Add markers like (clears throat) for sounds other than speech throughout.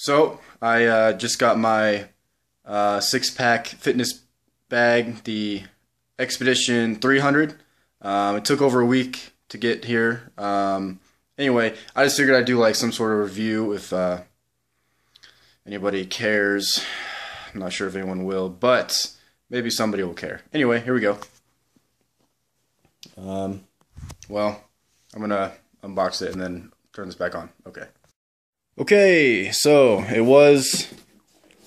So I uh, just got my uh, six pack fitness bag, the Expedition 300. Um, it took over a week to get here. Um, anyway, I just figured I'd do like some sort of review if uh, anybody cares. I'm not sure if anyone will, but maybe somebody will care. Anyway, here we go. Um, well, I'm gonna unbox it and then turn this back on. Okay. Okay, so it was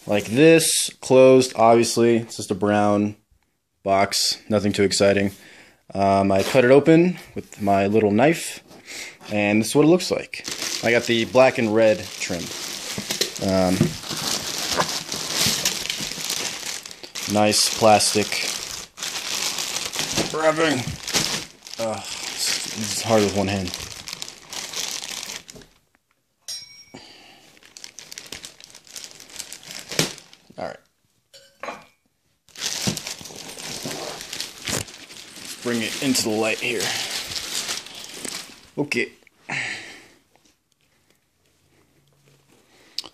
like this, closed, obviously. It's just a brown box, nothing too exciting. Um, I cut it open with my little knife, and this is what it looks like. I got the black and red trim. Um, nice plastic wrapping. It's hard with one hand. All right. Bring it into the light here. Okay.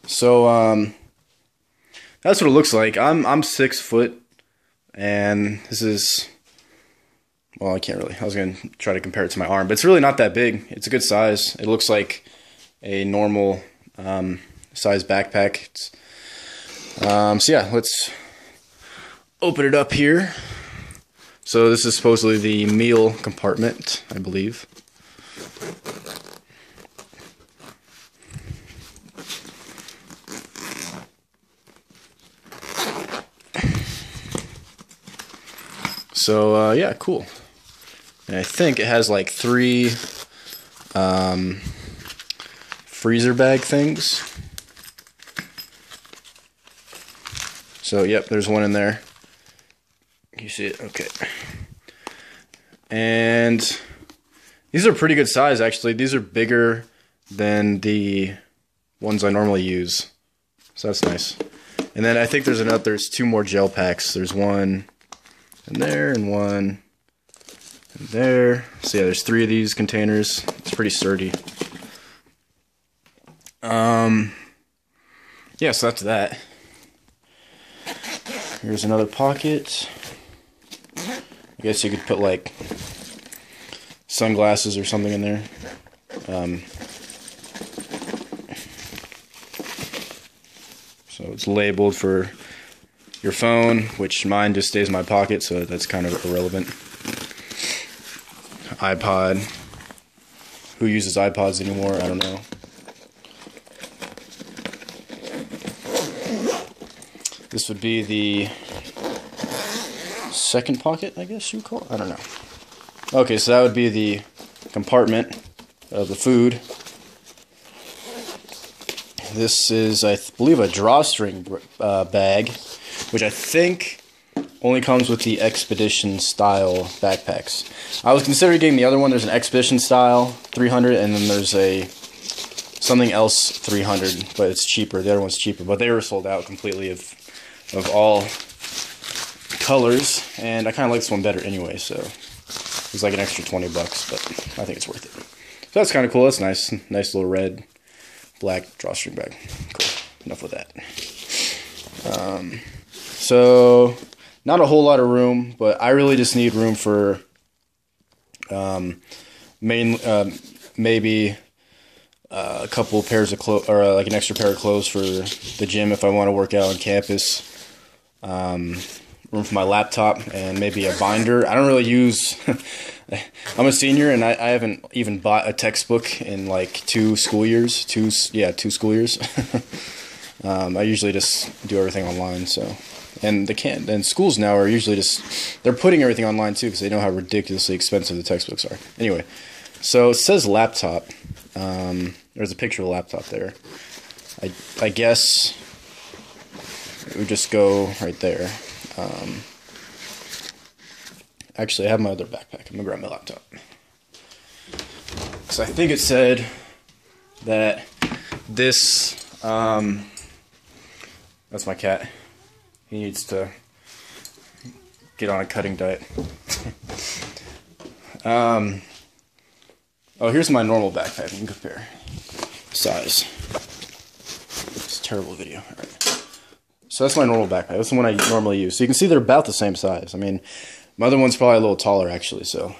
So um that's what it looks like. I'm I'm six foot and this is well I can't really I was gonna try to compare it to my arm, but it's really not that big. It's a good size. It looks like a normal um, size backpack. It's um, so yeah, let's open it up here. So this is supposedly the meal compartment, I believe. So uh, yeah, cool. And I think it has like three um, freezer bag things. So, yep, there's one in there. You see it? Okay. And these are pretty good size, actually. These are bigger than the ones I normally use. So that's nice. And then I think there's another, there's two more gel packs. There's one in there and one in there. So yeah, there's three of these containers. It's pretty sturdy. Um, yeah, so that's that. Here's another pocket. I guess you could put like sunglasses or something in there. Um, so it's labeled for your phone, which mine just stays in my pocket, so that's kind of irrelevant. iPod. Who uses iPods anymore? I don't know. Would be the second pocket, I guess you call it. I don't know. Okay, so that would be the compartment of the food. This is, I believe, a drawstring uh, bag, which I think only comes with the Expedition style backpacks. I was considering getting the other one. There's an Expedition style 300, and then there's a something else 300, but it's cheaper. The other one's cheaper, but they were sold out completely of of all colors, and I kind of like this one better anyway, so it's like an extra 20 bucks, but I think it's worth it. So that's kind of cool. That's nice. Nice little red, black drawstring bag. Cool. Enough with that. Um, so, not a whole lot of room, but I really just need room for um, main, uh, maybe uh, a couple pairs of clothes, or uh, like an extra pair of clothes for the gym if I want to work out on campus um, room for my laptop, and maybe a binder. I don't really use. (laughs) I'm a senior, and I, I haven't even bought a textbook in like two school years. Two, yeah, two school years. (laughs) um, I usually just do everything online. So, and the can and schools now are usually just they're putting everything online too because they know how ridiculously expensive the textbooks are. Anyway, so it says laptop. Um, there's a picture of a laptop there. I I guess it would just go right there. Um, actually, I have my other backpack. I'm gonna grab my laptop. So I think it said that this. Um, that's my cat. He needs to get on a cutting diet. (laughs) um, oh, here's my normal backpack. You can compare size. This terrible video. All right. So that's my normal backpack. That's the one I normally use. So you can see they're about the same size. I mean, my other one's probably a little taller actually. So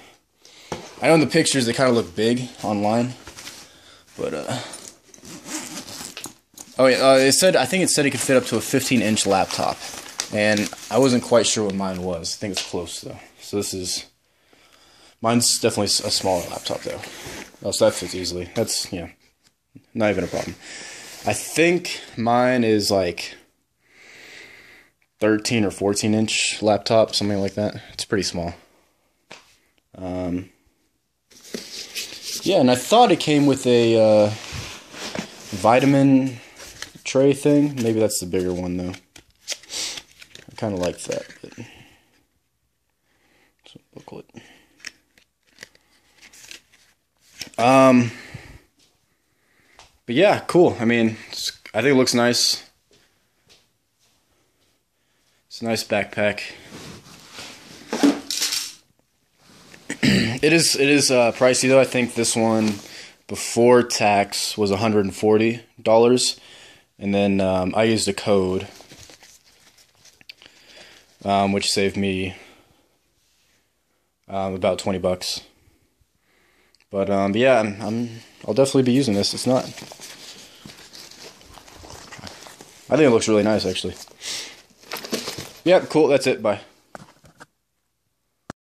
I know in the pictures they kind of look big online, but uh. Oh yeah, uh, it said I think it said it could fit up to a 15 inch laptop, and I wasn't quite sure what mine was. I think it's close though. So this is mine's definitely a smaller laptop though. Oh, so that fits easily. That's yeah, not even a problem. I think mine is like 13 or 14 inch laptop, something like that. It's pretty small. Um, yeah, and I thought it came with a uh, vitamin tray thing. Maybe that's the bigger one though. I kind of like that. But... booklet. Um, but yeah, cool. I mean, I think it looks nice. It's a nice backpack. (clears throat) it is it is uh, pricey though. I think this one before tax was $140 and then um, I used a code um, which saved me um, about 20 bucks but um, yeah I'm, I'm I'll definitely be using this it's not I think it looks really nice actually yeah cool. That's it. Bye